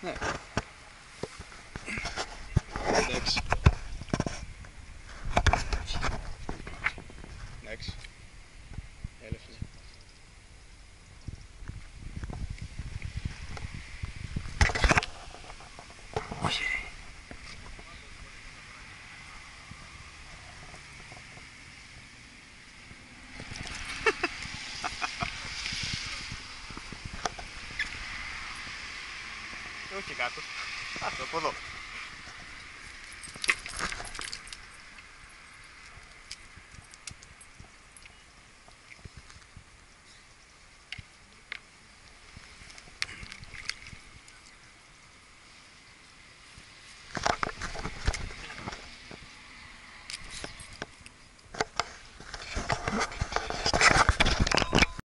There. Next. Next. Όχι κάτω. Αυτό από εδώ.